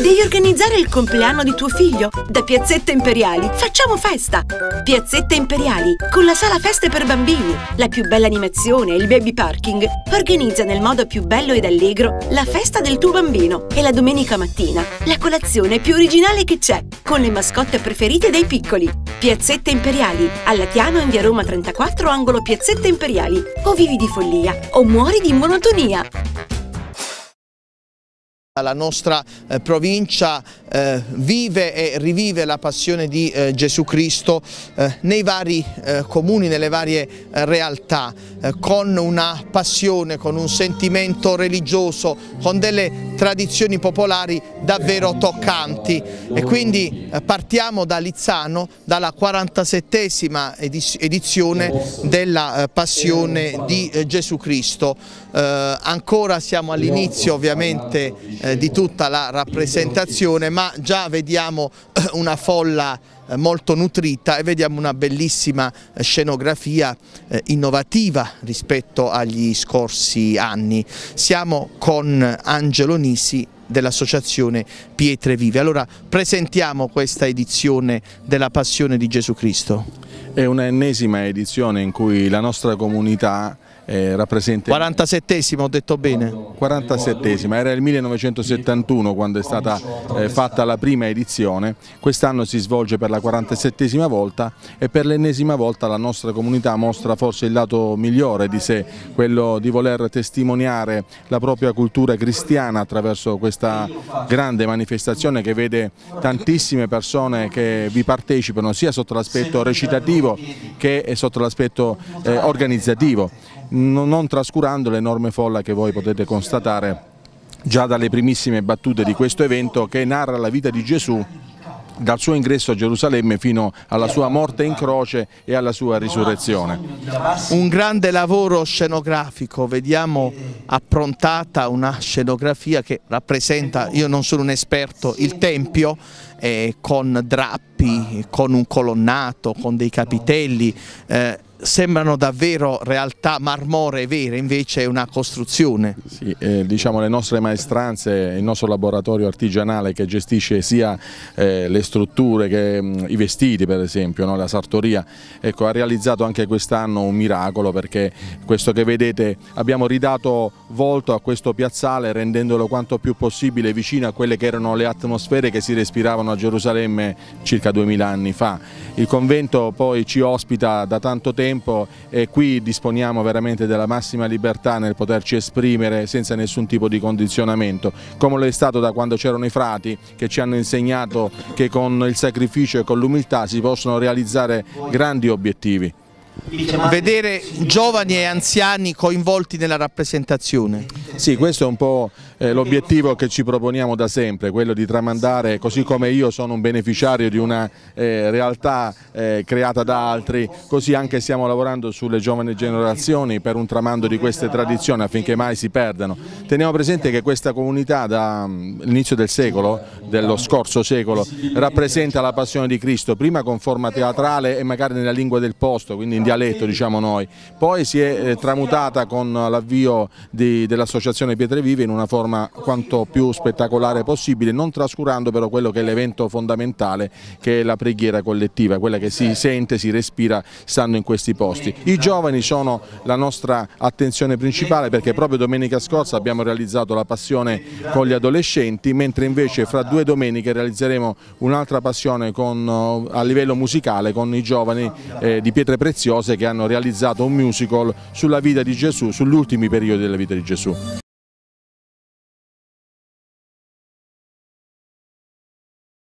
Devi organizzare il compleanno di tuo figlio? Da Piazzetta Imperiali facciamo festa! Piazzetta Imperiali, con la sala feste per bambini, la più bella animazione e il baby parking, organizza nel modo più bello ed allegro la festa del tuo bambino e la domenica mattina la colazione più originale che c'è, con le mascotte preferite dei piccoli. Piazzetta Imperiali, a Latiano in via Roma 34, angolo Piazzetta Imperiali. O vivi di follia o muori di monotonia. La nostra eh, provincia eh, vive e rivive la passione di eh, Gesù Cristo eh, nei vari eh, comuni, nelle varie eh, realtà, con una passione, con un sentimento religioso, con delle tradizioni popolari davvero toccanti e quindi partiamo da Lizzano, dalla 47esima edizione della passione di Gesù Cristo. ancora siamo all'inizio ovviamente di tutta la rappresentazione ma già vediamo eh, una folla eh, molto nutrita e vediamo una bellissima eh, scenografia innovativa rispetto agli scorsi anni. Siamo con Angelo Nisi dell'associazione Pietre Vive. Allora presentiamo questa edizione della Passione di Gesù Cristo. È un'ennesima edizione in cui la nostra comunità eh, rappresenta... 47esimo, ho detto bene? 47esima, era il 1971 quando è stata eh, fatta la prima edizione, quest'anno si svolge per la 47esima volta e per l'ennesima volta la nostra comunità mostra forse il lato migliore di sé, quello di voler testimoniare la propria cultura cristiana attraverso questa grande manifestazione che vede tantissime persone che vi partecipano sia sotto l'aspetto recitativo che sotto l'aspetto eh, organizzativo non trascurando l'enorme folla che voi potete constatare già dalle primissime battute di questo evento che narra la vita di Gesù dal suo ingresso a Gerusalemme fino alla sua morte in croce e alla sua risurrezione. Un grande lavoro scenografico, vediamo approntata una scenografia che rappresenta, io non sono un esperto, il Tempio eh, con drappi, con un colonnato, con dei capitelli, eh, sembrano davvero realtà marmoree vere, invece è una costruzione. Sì, eh, diciamo le nostre maestranze, il nostro laboratorio artigianale che gestisce sia eh, le strutture che mh, i vestiti per esempio, no? la sartoria, ecco, ha realizzato anche quest'anno un miracolo perché questo che vedete abbiamo ridato volto a questo piazzale rendendolo quanto più possibile vicino a quelle che erano le atmosfere che si respiravano a Gerusalemme circa 2000 anni fa. Il convento poi ci ospita da tanto tempo tempo e qui disponiamo veramente della massima libertà nel poterci esprimere senza nessun tipo di condizionamento, come lo è stato da quando c'erano i frati che ci hanno insegnato che con il sacrificio e con l'umiltà si possono realizzare grandi obiettivi. Vedere giovani e anziani coinvolti nella rappresentazione. Sì, questo è un po' eh, l'obiettivo che ci proponiamo da sempre, quello di tramandare, così come io sono un beneficiario di una eh, realtà eh, creata da altri, così anche stiamo lavorando sulle giovani generazioni per un tramando di queste tradizioni affinché mai si perdano. Teniamo presente che questa comunità dall'inizio mm, del secolo, dello scorso secolo, rappresenta la passione di Cristo, prima con forma teatrale e magari nella lingua del posto, quindi in dialetto diciamo noi, poi si è eh, tramutata con l'avvio dell'associazione Pietre Vive in una forma quanto più spettacolare possibile, non trascurando però quello che è l'evento fondamentale che è la preghiera collettiva, quella che si sente, si respira stando in questi posti. I giovani sono la nostra attenzione principale perché proprio domenica scorsa abbiamo realizzato la passione con gli adolescenti, mentre invece fra due domeniche realizzeremo un'altra passione con, a livello musicale con i giovani eh, di Pietre Preziose che hanno realizzato un musical sulla vita di Gesù, sugli ultimi periodi della vita di Gesù.